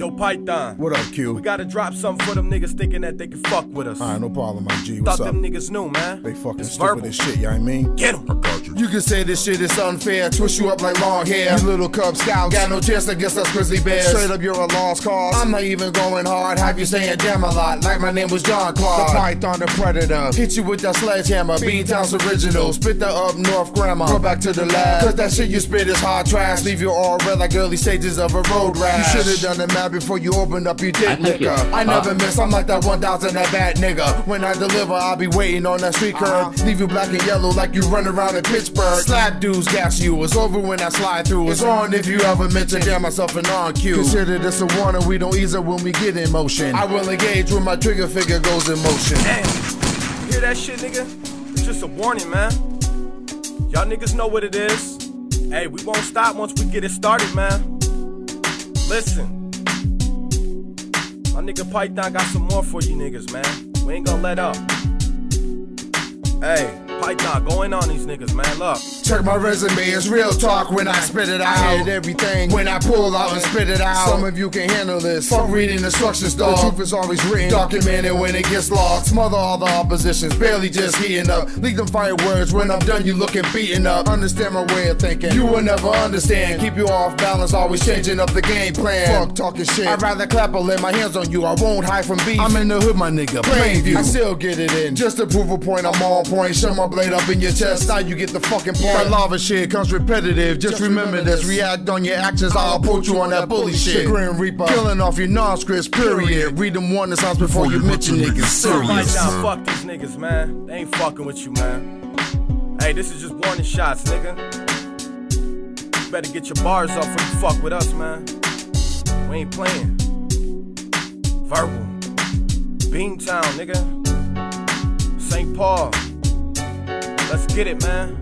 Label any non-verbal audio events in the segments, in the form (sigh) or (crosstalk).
Yo, Python. What up, Q? We gotta drop something for them niggas thinking that they can fuck with us. Alright, no problem, my G. What's Thought up? them niggas knew, man. They fucking It's stupid verbal. as shit, you know what I mean? Get 'em. You can say this shit is unfair, twist you up like long hair. You little Cub Scouts, got no chance against us grizzly bears. Straight up, you're a lost cause. I'm not even going hard, have you saying damn a lot, like my name was John Claude. The Python, the Predator. Hit you with that sledgehammer, Beantown's original. Spit the up north grammar, go back to the lab. Cause that shit you spit is hard trash, leave you all red like early stages of a road rash. You should've done the math before you opened up your dick nigga. I never miss, I'm like that 1000 that bad nigga. When I deliver, I'll be waiting on that street curb. Uh-huh. Leave you black and yellow like you run around in Pittsburgh. Slap dudes gas you, it's over when I slide through. It's on if you ever mention damn myself an on cue. Consider this a warning, we don't ease up when we get in motion. I will engage when my trigger finger goes in motion. Damn. You hear that shit, nigga? It's just a warning, man. Y'all niggas know what it is. Hey, we won't stop once we get it started, man. Listen. My nigga Python got some more for you niggas, man. We ain't gonna let up. Hey, Python, going on these niggas, man. Look. Check my resume, it's real talk when I spit it out. I hit everything when I pull out and spit it out. Some of you can handle this. Fuck reading instructions, dog. The truth is always written, documented when it gets lost. Smother all the oppositions, barely just heating up. Leave them fire words when I'm done, you looking beaten up. Understand my way of thinking, you will never understand. Keep you off balance, always changing up the game plan. Fuck talking shit. I'd rather clap or lay my hands on you. I won't hide from beef. I'm in the hood, my nigga. Plainview. I still get it in. Just to prove a point, I'm on point. Shove my blade up in your chest. Now you get the fucking point. That lava shit comes repetitive. Just remember this. React on your actions. I'll approach you on that bully shit. Grim Reaper. Killing off your non-scripts, period. Read them warning signs before you mention niggas serious. Python, fuck these niggas, man. They ain't fucking with you, man. Hey, this is just warning shots, nigga. You better get your bars off before you fuck with us, man. We ain't playing. Verbal. Beantown, nigga. St. Paul. Let's get it, man.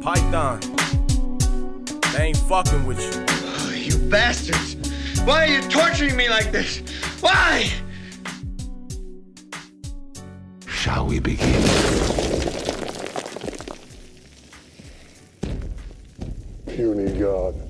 Python. They ain't fucking with you. (sighs) You bastards! Why are you torturing me like this? Why? Shall we begin? puny god.